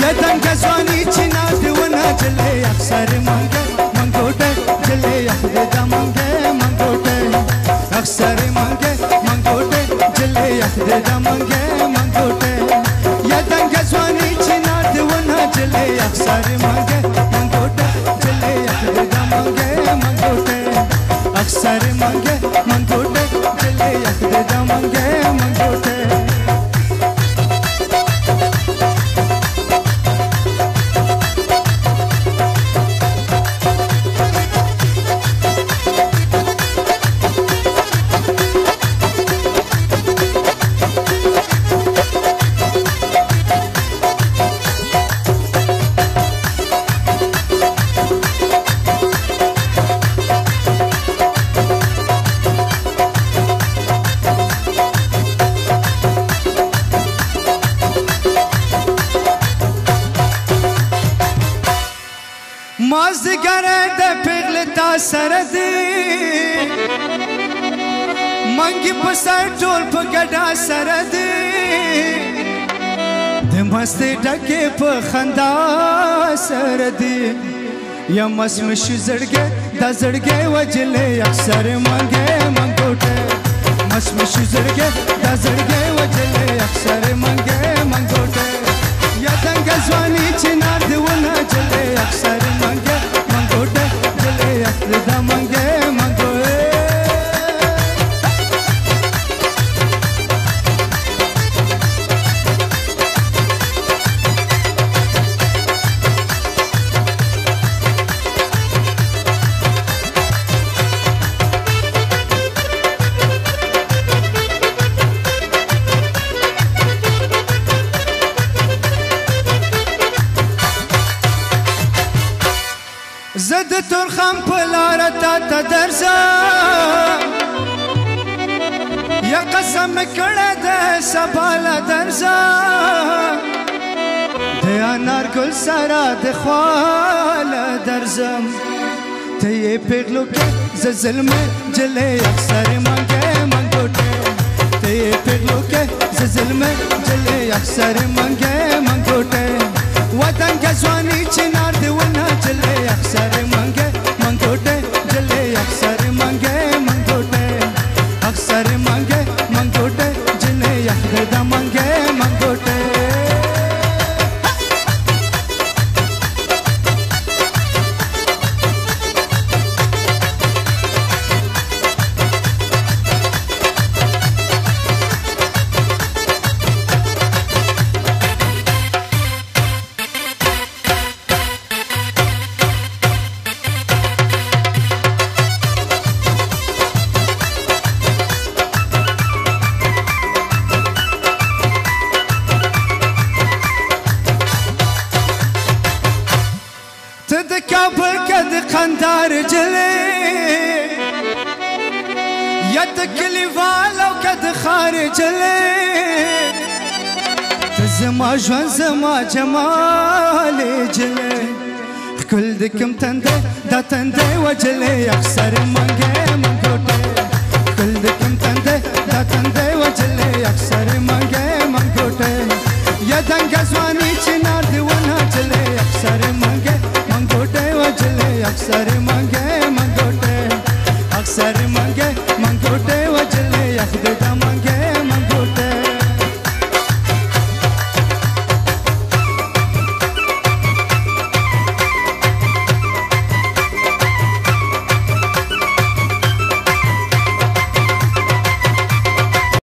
የደም ከሷን ይቺን አድወና ጅሌ አክሰር ማንገ ማንጎደ ጅሌ አፍደዳ ማንገ ማንጎደ አክሰር ማንገ ማንጎደ ጅሌ አፍደዳ ማንገ ማንጎደ የደም ከሷን ይቺን አድወና ጅሌ አክሰር ማንገ ማንጎደ ጅሌ አፍደዳ ማንገ ማንጎደ አክሰር ማንገ ማንጎደ ጅሌ አፍደዳ ማንገ ማንጎደ مازګره د پیغل تا سره دی منګي په سر ټول په ګډا سره دی د مستې ډکه په خندا سره دی یا مسمش زړګې د زړګې وجلې اکثر منګې منګوټه مسمش زړګې د زړګې وجلې اکثر منګې زد ترخم پلار تا تا درزم یا قسم کړه د سبال درزم د انار ګل سره د خال درزم ته یې پیغلو کې ز ظلم جلې اکثر منګه منګوټه ته یې پیغلو کې ز ظلم جلې اکثر منګه منګوټه وطن کې ځواني چې نار دی ونه le د کابل کې د قندار جلې یا د کلیوالو کې د خار جلې ته زما ژوند زما جمال جلې ښکل د کوم تندې دا تندې وجلې اکثر منګې منګوټې ښکل د کوم تندې دا تندې अक्सर मंगे मंगोटे अक्सर मंगे मंगोटे वजले यखदा मंगे